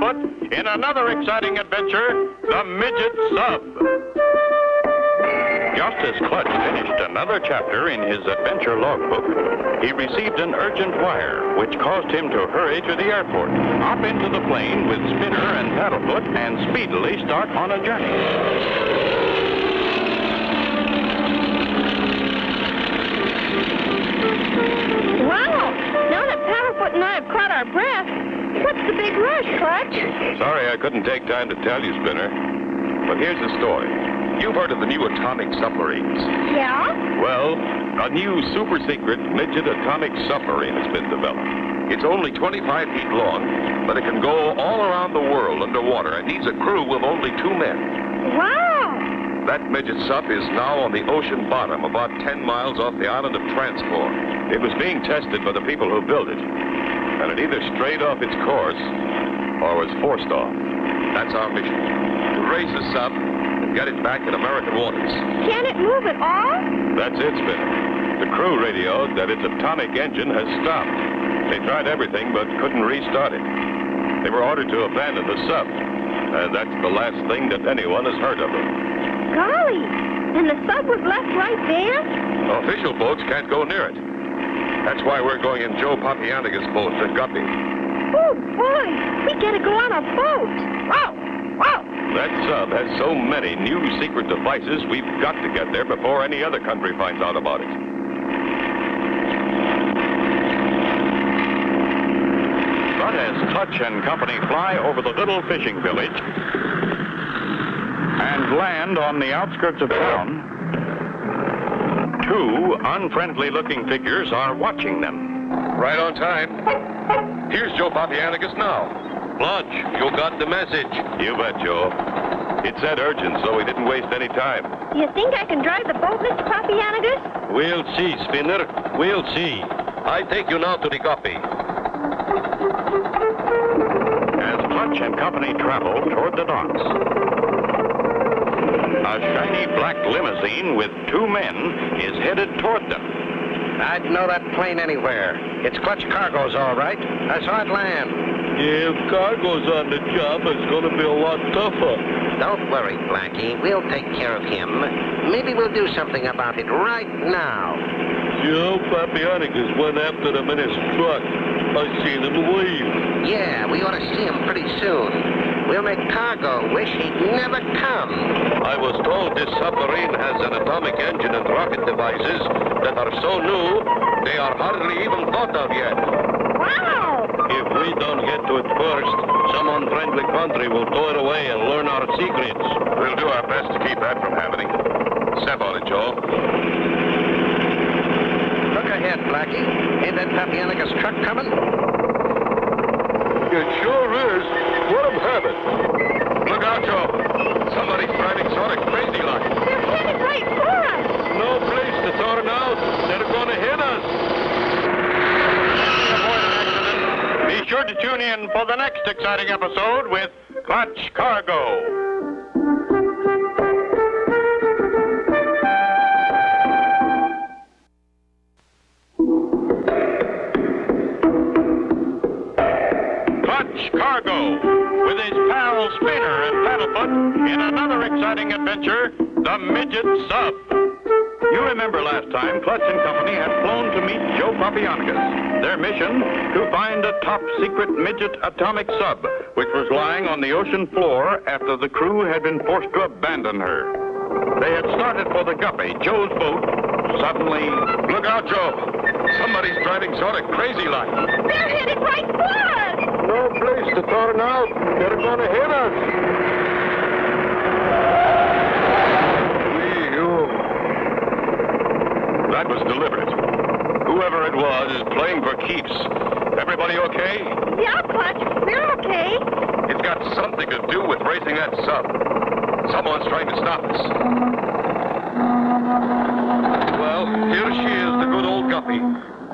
Paddlefoot in another exciting adventure, the Midget Sub. Just as Clutch finished another chapter in his adventure logbook, he received an urgent wire which caused him to hurry to the airport, hop into the plane with Spinner and Paddlefoot, and speedily start on a journey. Sorry I couldn't take time to tell you, Spinner. But here's the story. You've heard of the new atomic submarines. Yeah? Well, a new super secret midget atomic submarine has been developed. It's only 25 feet long, but it can go all around the world underwater and needs a crew of only two men. Wow! That midget sub is now on the ocean bottom, about 10 miles off the island of Transform. It was being tested by the people who built it, and it either strayed off its course or was forced off. That's our mission, to raise the sub and get it back in American waters. Can it move at all? That's it, Spinner. The crew radioed that its atomic engine has stopped. They tried everything but couldn't restart it. They were ordered to abandon the sub, and that's the last thing that anyone has heard of it. Golly! And the sub was left right there? Official boats can't go near it. That's why we're going in Joe Papianiga's boat, the Guppy. Oh, boy! We gotta go on a boat! Wow! Wow! That sub uh, has so many new secret devices, we've got to get there before any other country finds out about it. But as Clutch and company fly over the little fishing village and land on the outskirts of town, two unfriendly looking figures are watching them. Right on time. Here's Joe Papianigas now. Lunch, you got the message. You bet, Joe. It said urgent, so we didn't waste any time. You think I can drive the boat, Mr. Papianagus? We'll see, Spinner. We'll see. I take you now to the Guppy. As Clutch and company travel toward the docks, a shiny black limousine with two men is headed toward them. I'd know that plane anywhere. It's Clutch Cargo's, all right. I saw it land. If Cargo's on the job, it's going to be a lot tougher. Don't worry, Blackie. We'll take care of him. Maybe we'll do something about it right now. Joe Papianicus went after them in his truck. I seen him leave. Yeah, we ought to see him pretty soon. We'll make Cargo wish he'd never come. I was told this submarine has an atomic engine and rocket devices that are so new, they are hardly even thought of yet. Wow! If we don't get to it first, some unfriendly country will tow it away and learn our secrets. We'll do our best to keep that from happening. Step on it, Joe. Look ahead, Blackie. Ain't that Papianicus truck coming? It sure is. Let him have. Look out, Joe. Somebody's sort of crazy. They're headed right for us! No place to turn out. They're going to hit us. Be sure to tune in for the next exciting episode with Clutch Cargo. Clutch Cargo with his pal Spinner and Paddlefoot in another exciting adventure, the Midget Sub. You remember last time Clutch and Company had flown to meet Joe Papianicus. Their mission, to find a top secret midget atomic sub, which was lying on the ocean floor after the crew had been forced to abandon her. They had started for the Guppy, Joe's boat. Suddenly, Look out, Joe. Somebody's driving sort of crazy like. They're headed right for us! No place to turn out. They're going to hit us. That was deliberate. Whoever it was is playing for keeps. Everybody okay? Yeah, Clutch, we're okay. It's got something to do with racing that sub. Someone's trying to stop us. Well, here she is, the good old Guppy.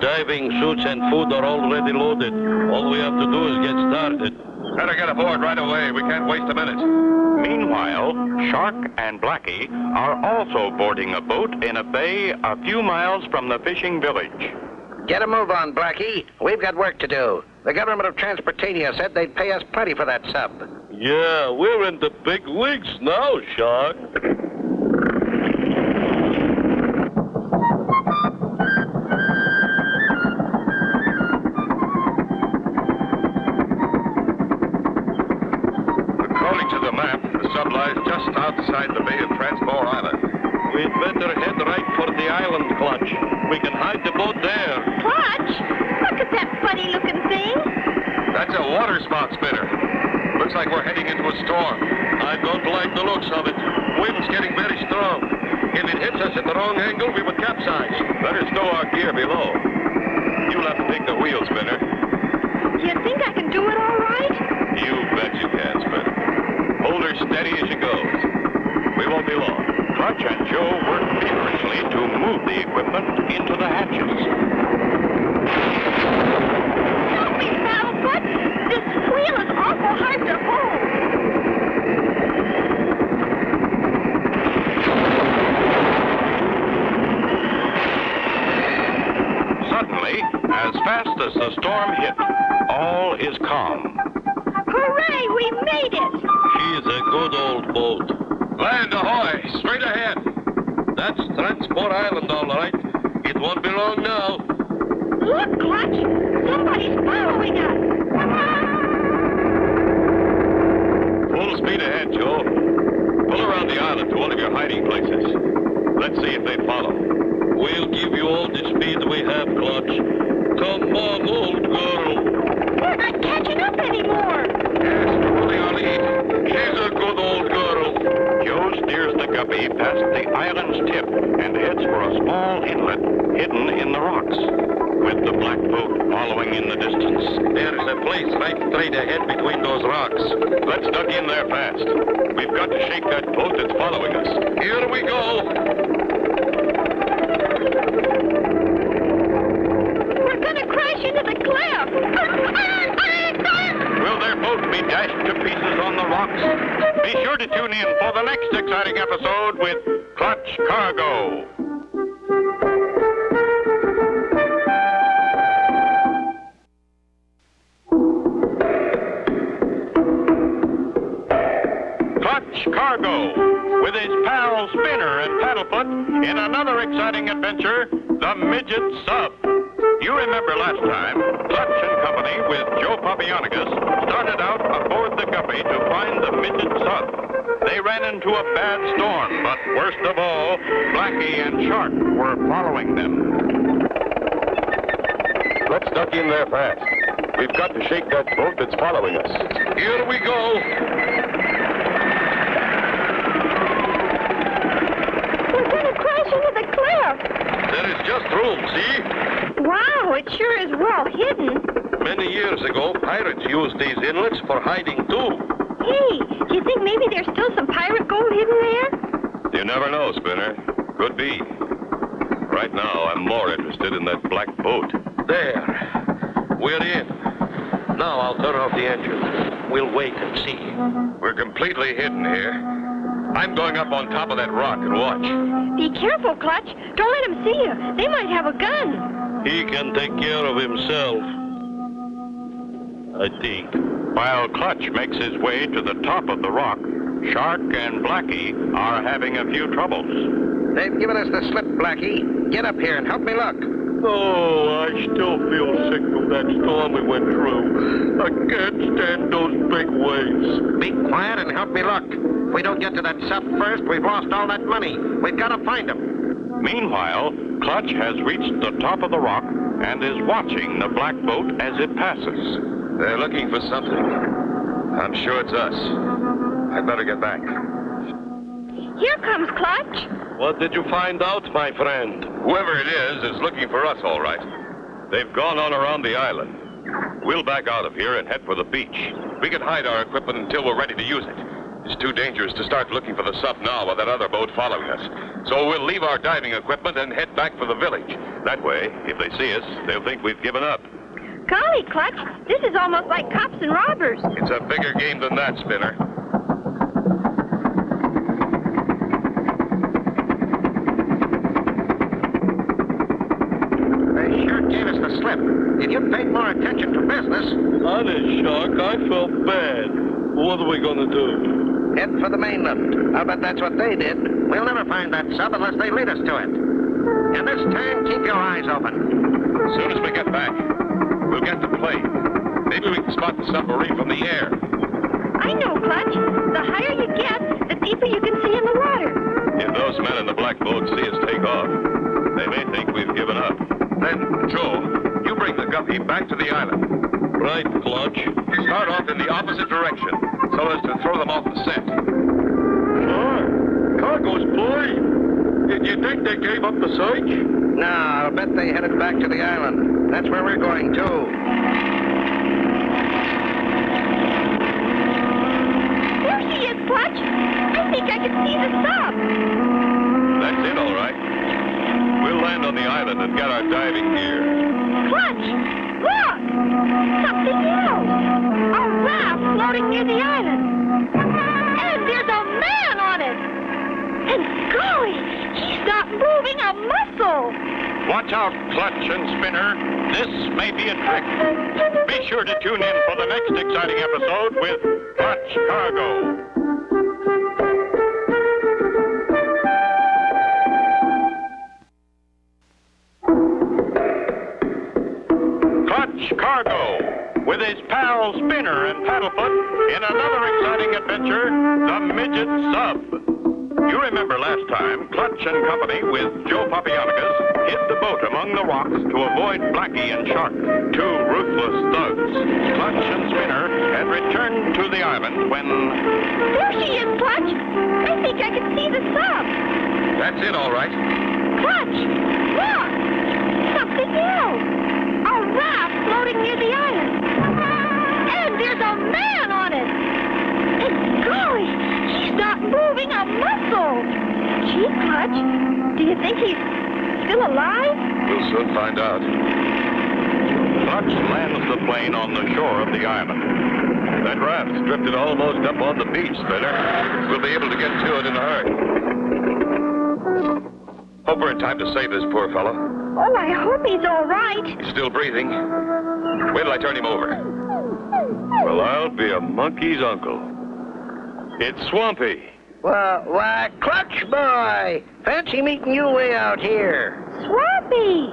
Diving suits and food are already loaded. All we have to do is get started. Better get aboard right away. We can't waste a minute. Meanwhile, Shark and Blackie are also boarding a boat in a bay a few miles from the fishing village. Get a move on, Blackie. We've got work to do. The government of Transportania said they'd pay us plenty for that sub. Yeah, we're in the big leagues now, Shark. According to the map, the sub lies just outside the Bay of Transport Island. We'd better head right for the island, Clutch. We can hide the boat there. Clutch, look at that funny looking thing. That's a water spout spinner. Looks like we're heading into a storm. I don't like the looks of it. Wind's getting very strong. If it hits us at the wrong angle, we would capsize. Better stow our gear below. You'll have to take the wheel, Spinner. You think I can do it all right? You bet you can, Spinner. Hold her steady as she goes. We won't be long. Clutch and Joe work feverishly to move the equipment into the hatches. Help me, Paddlefoot. This wheel is awful hard to hold. Suddenly, as fast as the storm hit, all is calm. Hooray, we made it. Ahoy! Straight ahead! That's Transport Island, all right. It won't be long now. Look, Clutch. Somebody's following us. Full speed ahead, Joe. Pull around the island to one of your hiding places. Let's see if they follow. We'll give you all the speed that we have, Clutch. Come on, old girl. We're not catching up anymore. The past the island's tip and heads for a small inlet hidden in the rocks, with the black boat following in the distance. There's a place right straight ahead between those rocks. Let's duck in there fast. We've got to shake that boat that's following us. Here we go. Exciting episode with Clutch Cargo. Clutch Cargo, with his pal Spinner and Paddlefoot in another exciting adventure, the Midget Sub. You remember last time, Clutch and Company with Joe Papianagas started out aboard the Guppy to find the Midget Sub. They ran into a bad storm, but worst of all, Blackie and Shark were following them. Let's duck in there fast. We've got to shake that boat that's following us. Here we go. We're gonna crash into the cliff. There is just room, see? Wow, it sure is well hidden. Many years ago, pirates used these inlets for hiding too. Hey, do you think maybe there's still some pirate gold hidden there? You never know, Spinner. Could be. Right now, I'm more interested in that black boat. There. We're in. Now I'll turn off the engine. We'll wait and see. We're completely hidden here. I'm going up on top of that rock and watch. Be careful, Clutch. Don't let them see you. They might have a gun. He can take care of himself. I think. While Clutch makes his way to the top of the rock, Shark and Blackie are having a few troubles. They've given us the slip, Blackie. Get up here and help me look. Oh, I still feel sick from that storm we went through. I can't stand those big waves. Be quiet and help me look. If we don't get to that sub first, we've lost all that money. We've got to find them. Meanwhile, Clutch has reached the top of the rock and is watching the black boat as it passes. They're looking for something. I'm sure it's us. I'd better get back. Here comes Clutch. What did you find out, my friend? Whoever it is is looking for us, all right. They've gone on around the island. We'll back out of here and head for the beach. We can hide our equipment until we're ready to use it. It's too dangerous to start looking for the sub now with that other boat following us. So we'll leave our diving equipment and head back for the village. That way, if they see us, they'll think we've given up. Golly, Clutch, this is almost like cops and robbers. It's a bigger game than that, Spinner. They sure gave us the slip. If you'd paid more attention to business, Honest, Shark, I felt bad. What are we gonna do? head for the mainland. I'll bet that's what they did. We'll never find that sub unless they lead us to it. And this time, keep your eyes open. As soon as we get back, we'll get the plane. Maybe we can spot the submarine from the air. I know, Clutch. The higher you get, the deeper you can see in the water. If those men in the black boat see us take off, they may think we've given up. Then, Joe, you bring the guppy back to the island. Right, Clutch. Start off in the opposite direction, so as to throw them off the scent. Sure. Cargo's plane. Did you think they gave up the search? No, I'll bet they headed back to the island. That's where we're going, too. There she is, Clutch. I think I can see the sub. That's it, all right. We'll land on the island and get our diving gear. Clutch, look! Something else. A raft floating near the island. And there's a man on it. And golly, he's not moving a muscle. Watch out, Clutch and Spinner. This may be a trick. Be sure to tune in for the next exciting episode with Clutch Cargo. Clutch Cargo, with his pal Spinner and Paddlefoot in another exciting adventure, the Midget Sub. You remember last time, Clutch and Company with Joe Papianicus hid the boat among the rocks to avoid Blackie and Shark, two ruthless thugs. Clutch and Spinner had returned to the island when... There she is, Clutch. I think I can see the sub. That's it, all right. Clutch, look! Something else. A raft floating near the island. And there's a man on it. And golly, he's not moving a muscle. Gee, Clutch, do you think he's still alive? We'll soon find out. Clutch lands the plane on the shore of the island. That raft's drifted almost up on the beach, Spinner. Uh, we'll be able to get to it in a hurry. Hope we're in time to save this poor fellow. Oh, I hope he's all right. He's still breathing. Wait till I turn him over. Well, I'll be a monkey's uncle. It's Swampy. Well, why, Clutch Boy! Fancy meeting you way out here. Swampy.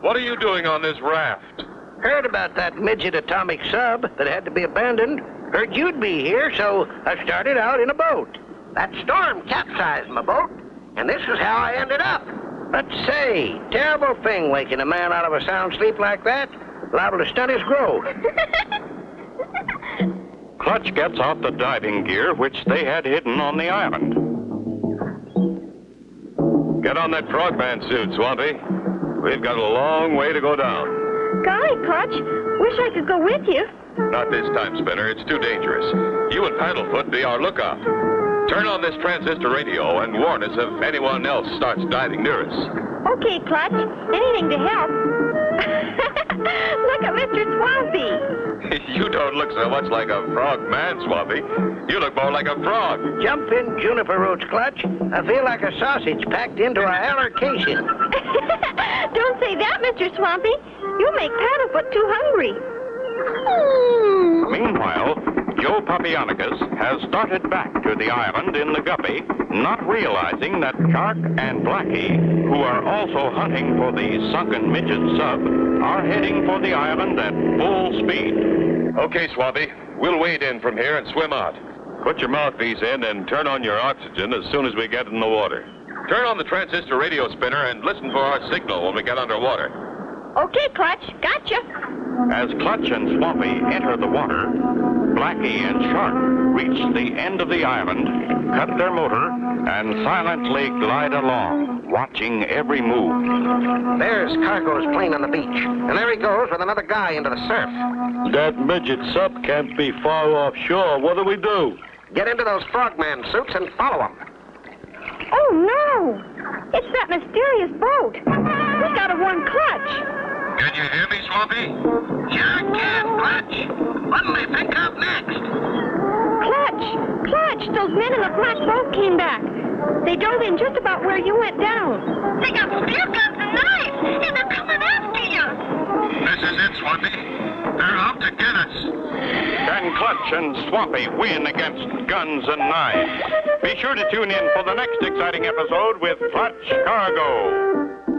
What are you doing on this raft? Heard about that midget atomic sub that had to be abandoned. Heard you'd be here, so I started out in a boat. That storm capsized my boat, and this is how I ended up. But say, terrible thing waking a man out of a sound sleep like that. Liable to stunt his growth. Clutch gets out the diving gear which they had hidden on the island. Get on that frogman suit, Swampy. We've got a long way to go down. Golly, Clutch, wish I could go with you. Not this time, Spinner. It's too dangerous. You and Paddlefoot be our lookout. Turn on this transistor radio and warn us if anyone else starts diving near us. Okay, Clutch, anything to help. Look at Mr. Swampy. you don't look so much like a frog man, Swampy. You look more like a frog. Jump in juniper roots, Clutch. I feel like a sausage packed into a heller casing. Don't say that, Mr. Swampy. You'll make Paddlefoot too hungry. Meanwhile, Joe Papianicus has started back to the island in the Guppy, not realizing that Shark and Blackie, who are also hunting for the sunken midget sub, are heading for the island at full speed. Okay, Swampy. We'll wade in from here and swim out. Put your mouthpiece in and turn on your oxygen as soon as we get in the water. Turn on the transistor radio spinner and listen for our signal when we get underwater. Okay, Clutch, gotcha. As Clutch and Swampy enter the water, Blackie and Shark reach the end of the island, cut their motor, and silently glide along, watching every move. There's Cargo's plane on the beach, and there he goes with another guy into the surf. That midget sub can't be far offshore. What do we do? Get into those frogman suits and follow him. Oh, no. It's that mysterious boat. We gotta warn Clutch. Can you hear me, Swampy? Sure can, Clutch. What'll they think of next? Clutch! Clutch! Those men in the black boat came back. They dove in just about where you went down. They got spear guns and knives, and they're coming after you. This is it, Swampy. They're out to get us. Can Clutch and Swampy win against guns and knives? Be sure to tune in for the next exciting episode with Clutch Cargo.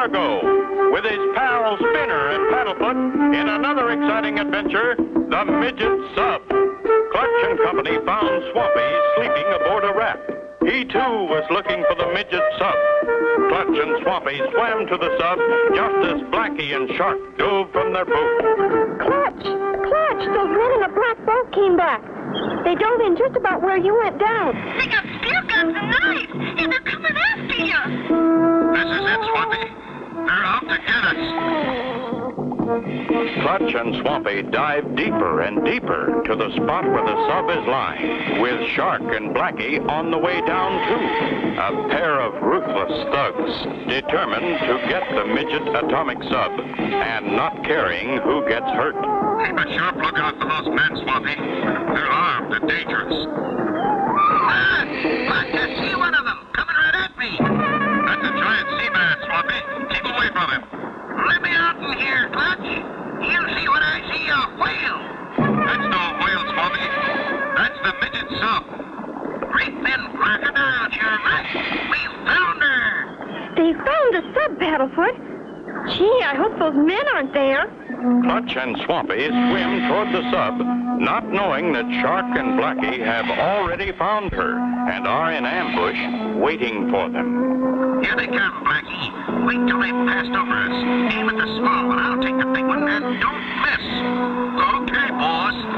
Clutch Cargo with his pal Spinner and Paddlefoot in another exciting adventure, the Midget Sub. Clutch and Company found Swampy sleeping aboard a raft. He too was looking for the Midget Sub. Clutch and Swampy swam to the sub just as Blackie and Shark dove from their boat. Clutch! Clutch! Those men in a black boat came back. They dove in just about where you went down. They got spear guns and knives, and they're coming after you. This is it, Swampy. They're out to get us. Clutch and Swampy dive deeper and deeper to the spot where the sub is lying, with Shark and Blackie on the way down too. A pair of ruthless thugs, determined to get the midget atomic sub, and not caring who gets hurt. Keep a sharp lookout for those men, Swampy. They're armed and dangerous. Ah, I can see one of them coming right at me. That's a giant sea man, Swampy. Gee, I hope those men aren't there. Clutch and Swampy swim toward the sub, not knowing that Shark and Blackie have already found her and are in ambush waiting for them. Here they come, Blackie. Wait till they've passed over us. Aim at the small one. I'll take the big one, and don't miss. Okay, boss.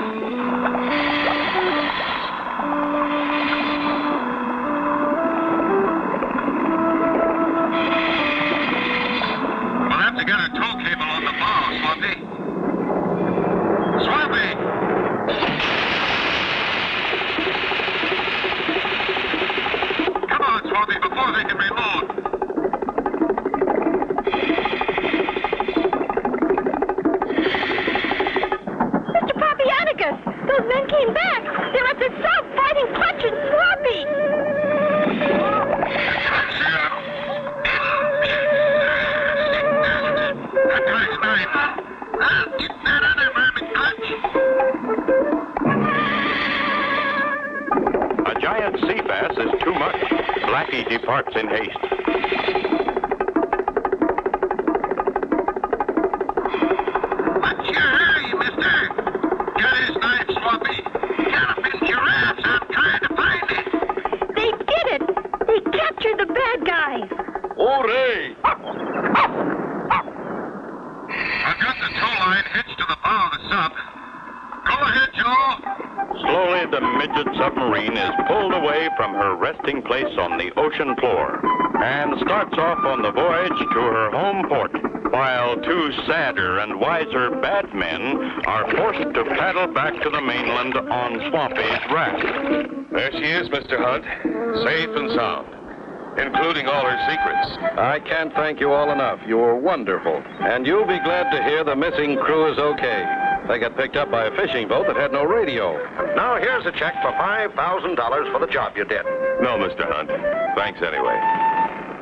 Blackie departs in haste. What's your hurry, mister? Get his knife, Swampy. Galloping giraffes. I'm trying to find it. They did it. They captured the bad guys. Hooray! I've got the tow line hitched to the bow of the sub. Go ahead, Joe. Slowly, the midget submarine is pulled away from her resting place on the ocean floor and starts off on the voyage to her home port, while two sadder and wiser bad men are forced to paddle back to the mainland on Swampy's raft. There she is, Mr. Hunt, safe and sound, including all her secrets. I can't thank you all enough. You were wonderful. And you'll be glad to hear the missing crew is okay. They got picked up by a fishing boat that had no radio. Now here's a check for $5,000 for the job you did. No, Mr. Hunt. Thanks anyway.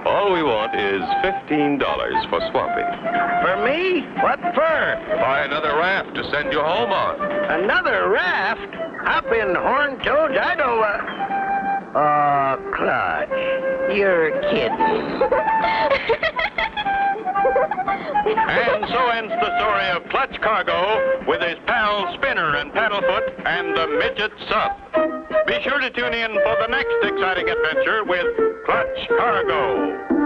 All we want is $15 for Swampy. For me? What for? Buy another raft to send you home on. Another raft? Hop in, horn toads. I know. Uh... Oh, Clutch, you're kidding. And so ends the story of Clutch Cargo with his pals Spinner and Paddlefoot and the Midget Sub. Be sure to tune in for the next exciting adventure with Clutch Cargo.